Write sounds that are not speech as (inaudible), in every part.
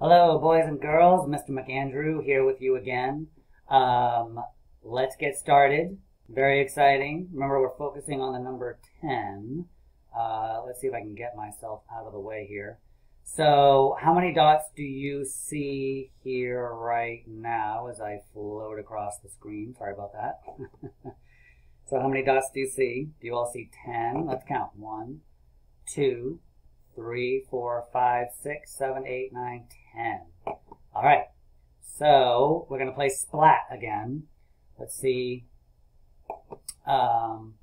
Hello, boys and girls. Mr. McAndrew here with you again. Um, let's get started. Very exciting. Remember, we're focusing on the number 10. Uh, let's see if I can get myself out of the way here. So, how many dots do you see here right now as I float across the screen? Sorry about that. (laughs) so, how many dots do you see? Do you all see 10? Let's count. 1, 2, 3, 4, 5, 6, 7, 8, 9, 10. All right. So we're going to play Splat again. Let's see. Um,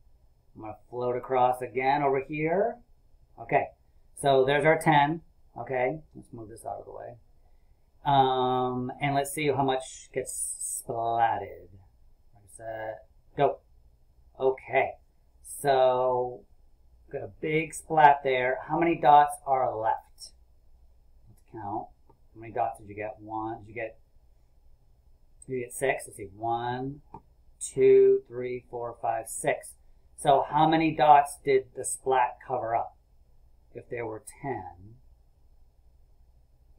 I'm going to float across again over here. Okay. So there's our 10. Okay. Let's move this out of the way. Um, and let's see how much gets splatted. Set, go. Okay. So got a big splat there. How many dots are left? Let's count. How many dots did you get? One. Did you get? Did you get six? Let's see. One, two, three, four, five, six. So how many dots did the splat cover up? If there were ten,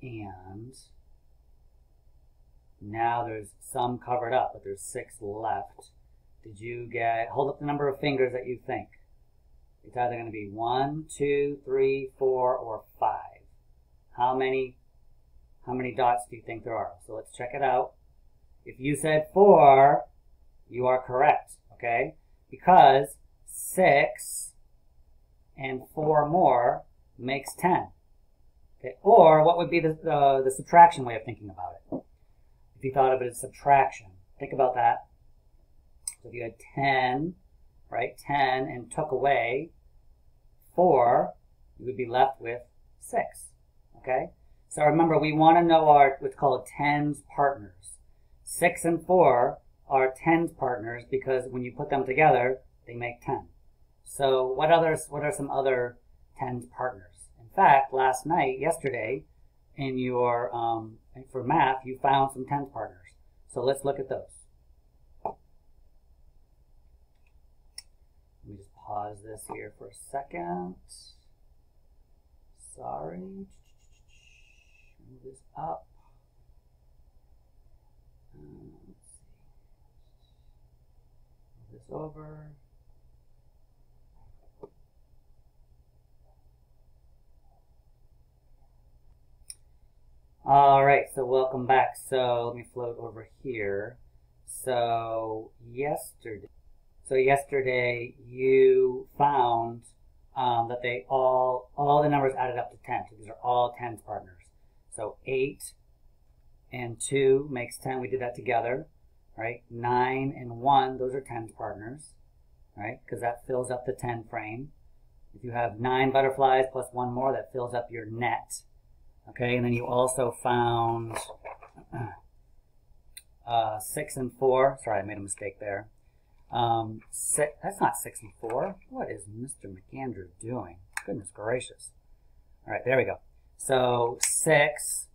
and now there's some covered up, but there's six left. Did you get? Hold up the number of fingers that you think. It's either going to be one, two, three, four, or five. How many, how many dots do you think there are? So let's check it out. If you said four, you are correct, okay? Because six and four more makes 10. Okay? Or what would be the, uh, the subtraction way of thinking about it? If you thought of it as subtraction, think about that. So if you had 10, right, 10 and took away 4, you would be left with 6. Okay? So remember, we want to know our what's called tens partners. 6 and 4 are tens partners because when you put them together, they make 10. So what others? What are some other tens partners? In fact, last night, yesterday, in your um, for math, you found some tens partners. So let's look at those. Let me just pause this here for a second. Sorry. Move this up. Um, let's see. Move this over. All right, so welcome back. So let me float over here. So yesterday, so yesterday you found um, that they all, all the numbers added up to 10. So these are all 10s partners. So 8 and 2 makes 10. We did that together, right? 9 and 1, those are 10s partners, right? Because that fills up the 10 frame. If you have 9 butterflies plus one more, that fills up your net. Okay, and then you also found (clears throat) uh, 6 and 4. Sorry, I made a mistake there. Um, six, that's not six and four. What is Mr. McAndrew doing? Goodness gracious. All right, there we go. So six,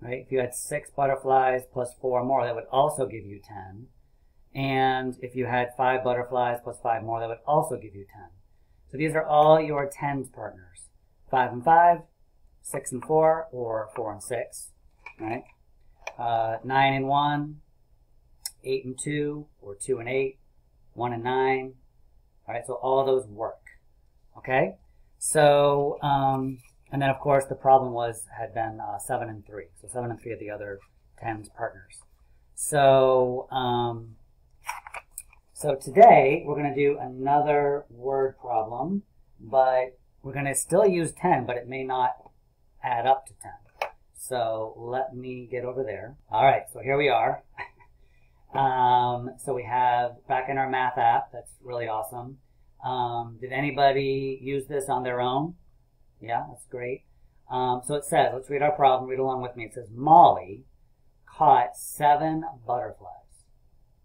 right? If you had six butterflies plus four more, that would also give you 10. And if you had five butterflies plus five more, that would also give you 10. So these are all your tens partners. Five and five, six and four, or four and six, right? Uh, nine and one, eight and two, or two and eight, 1 and 9. All right, so all those work. Okay? So, um, and then of course the problem was, had been uh, 7 and 3. So 7 and 3 are the other 10's partners. So, um, so today we're going to do another word problem, but we're going to still use 10, but it may not add up to 10. So let me get over there. All right, so here we are. (laughs) Um, so we have back in our math app. That's really awesome. Um, did anybody use this on their own? Yeah, that's great. Um, so it says, let's read our problem. Read along with me. It says, Molly caught seven butterflies.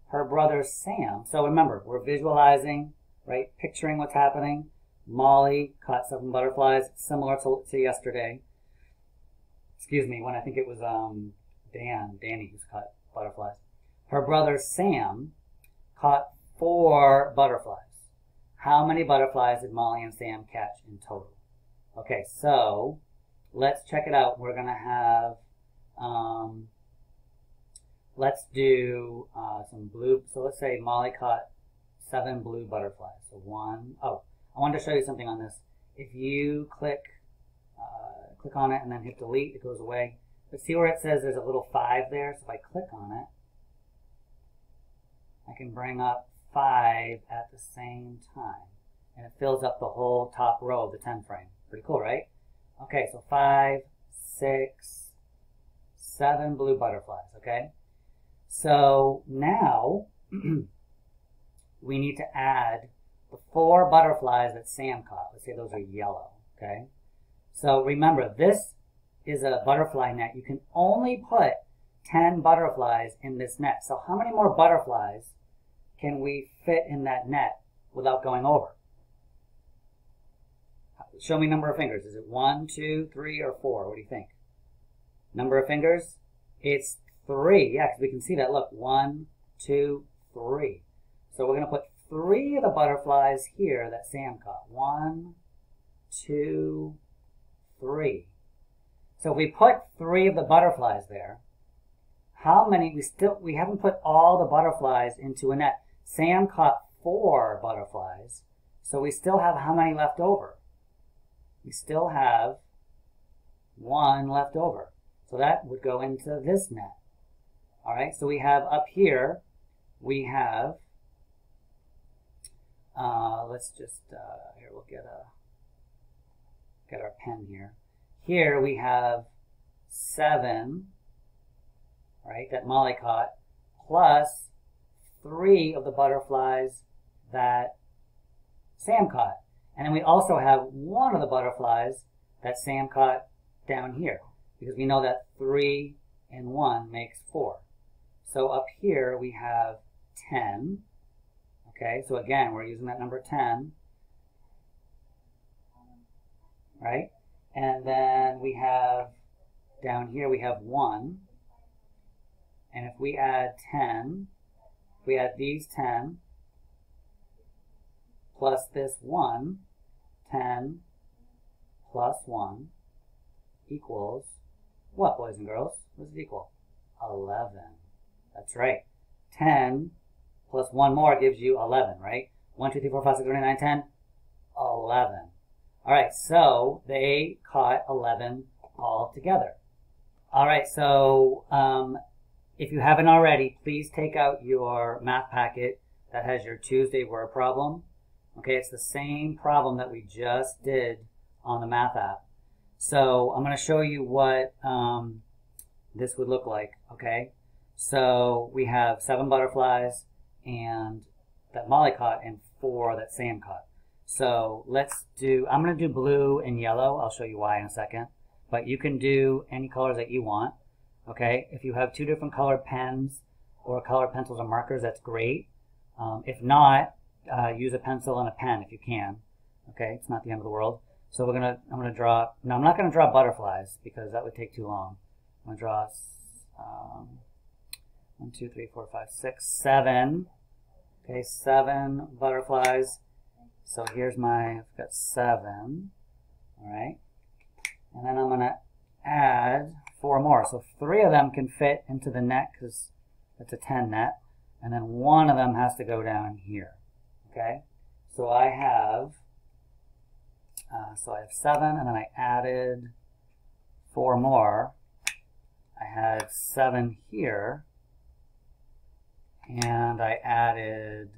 Her brother Sam. So remember, we're visualizing, right? Picturing what's happening. Molly caught seven butterflies, similar to, to yesterday. Excuse me, when I think it was um, Dan, Danny who's caught butterflies. Her brother Sam caught four butterflies. How many butterflies did Molly and Sam catch in total? Okay, so let's check it out. We're going to have let's do uh, some blue. So let's say Molly caught seven blue butterflies. So one, oh, I wanted to show you something on this. If you click, uh, click on it and then hit delete, it goes away. But see where it says there's a little five there? So if I click on it, I can bring up five at the same time. And it fills up the whole top row of the 10 frame. Pretty cool, right? Okay, so five, six, seven blue butterflies, okay? So now (clears throat) we need to add the four butterflies that Sam caught. Let's say those are yellow, okay? So remember, this is a butterfly net. You can only put 10 butterflies in this net. So how many more butterflies can we fit in that net without going over? Show me number of fingers. Is it one, two, three, or four? What do you think? Number of fingers? It's three. Yeah, because we can see that. Look, one, two, three. So we're going to put three of the butterflies here that Sam caught. One, two, three. So if we put three of the butterflies there, how many, we still, we haven't put all the butterflies into a net. Sam caught four butterflies, so we still have how many left over? We still have one left over. So that would go into this net. All right, so we have up here, we have, uh, let's just, uh, here we'll get a, get our pen here. Here we have seven, right, that Molly caught, plus three of the butterflies that Sam caught. And then we also have one of the butterflies that Sam caught down here because we know that 3 and 1 makes 4. So up here we have 10. Okay, so again, we're using that number 10. Right? And then we have, down here we have 1. And if we add 10, if we add these 10, plus this 1, 10 plus 1 equals what, boys and girls? What does it equal? 11. That's right. 10 plus 1 more gives you 11, right? 1, 2, 3, 4, 5, 6, 7, 8, 9, 10. 11. All right, so they caught 11 all together. All right, so um, if you haven't already, please take out your math packet that has your Tuesday word problem. Okay, it's the same problem that we just did on the math app. So I'm going to show you what um, this would look like, okay? So we have seven butterflies and that Molly caught and four that Sam caught. So let's do, I'm going to do blue and yellow. I'll show you why in a second. But you can do any colors that you want, okay? If you have two different colored pens or colored pencils or markers, that's great. Um, if not, uh, use a pencil and a pen if you can. Okay, it's not the end of the world. So we're gonna, I'm gonna draw, no, I'm not gonna draw butterflies because that would take too long. I'm gonna draw um, one, two, three, four, five, six, seven. Okay, seven butterflies. So here's my, I've got seven. All right, and then I'm gonna add four more. So three of them can fit into the net because it's a 10 net, and then one of them has to go down here. Okay, so I have, uh, so I have seven, and then I added four more. I had seven here, and I added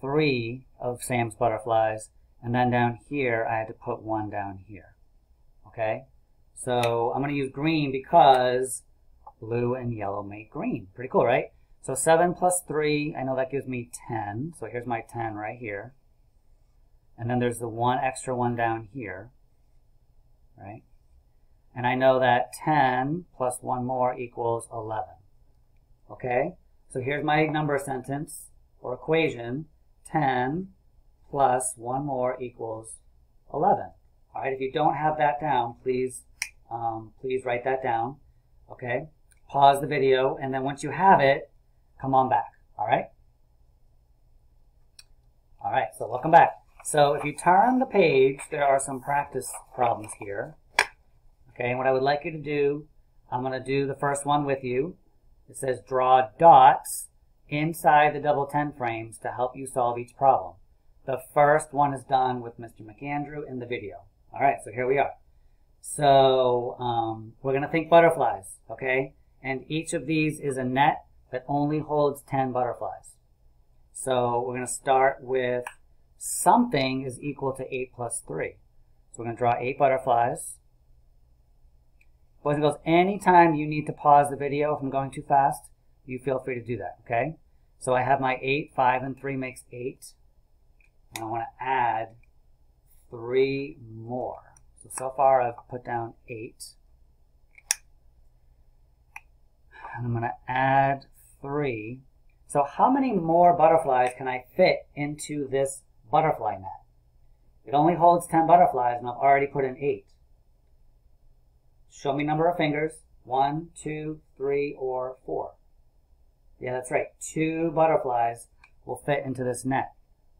three of Sam's butterflies, and then down here I had to put one down here. Okay, so I'm going to use green because blue and yellow make green. Pretty cool, right? So 7 plus 3, I know that gives me 10. So here's my 10 right here. And then there's the one extra one down here, right? And I know that 10 plus one more equals 11. Okay? So here's my number sentence or equation. 10 plus one more equals 11. All right, if you don't have that down, please, um, please write that down. Okay? Pause the video, and then once you have it, come on back. All right? All right, so welcome back. So if you turn the page, there are some practice problems here. Okay, and what I would like you to do, I'm going to do the first one with you. It says draw dots inside the double 10 frames to help you solve each problem. The first one is done with Mr. McAndrew in the video. All right, so here we are. So um, we're going to think butterflies, okay? And each of these is a net that only holds 10 butterflies. So we're going to start with something is equal to 8 plus 3. So we're going to draw 8 butterflies. Boys and girls, anytime you need to pause the video if I'm going too fast, you feel free to do that, okay? So I have my 8, 5, and 3 makes 8. And I want to add 3 more. So, so far I've put down 8. And I'm going to add 3. So how many more butterflies can I fit into this butterfly net? It only holds 10 butterflies, and I've already put in 8. Show me number of fingers. One, two, three, or four. Yeah, that's right. Two butterflies will fit into this net.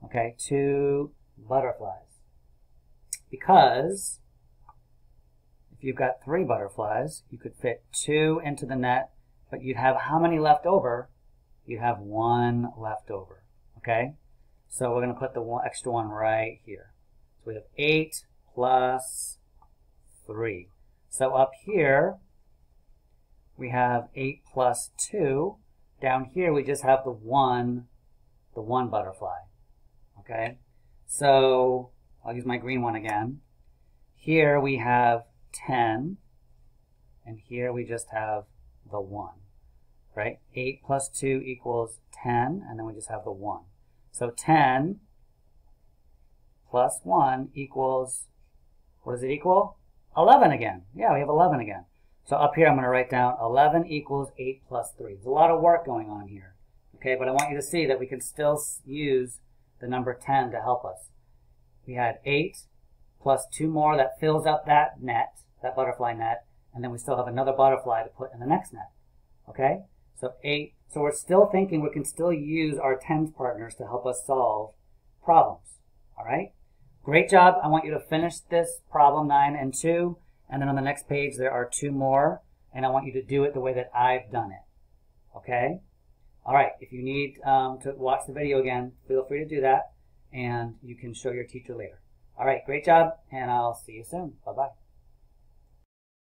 Okay, two butterflies. Because if you've got three butterflies, you could fit two into the net, but you'd have how many left over? You'd have one left over. Okay? So we're going to put the one, extra one right here. So we have 8 plus 3. So up here, we have 8 plus 2. Down here, we just have the one, the one butterfly. Okay? So I'll use my green one again. Here we have 10. And here we just have the 1. Right? 8 plus 2 equals 10. And then we just have the 1. So 10 plus 1 equals, what does it equal? 11 again. Yeah, we have 11 again. So up here I'm going to write down 11 equals 8 plus 3. There's a lot of work going on here. Okay, but I want you to see that we can still use the number 10 to help us. We had 8 plus 2 more that fills up that net, that butterfly net, and then we still have another butterfly to put in the next net. Okay, so 8. So we're still thinking we can still use our tens partners to help us solve problems. All right? Great job. I want you to finish this problem 9 and 2. And then on the next page, there are two more. And I want you to do it the way that I've done it. Okay? All right. If you need um, to watch the video again, feel free to do that. And you can show your teacher later. All right. Great job. And I'll see you soon. Bye-bye.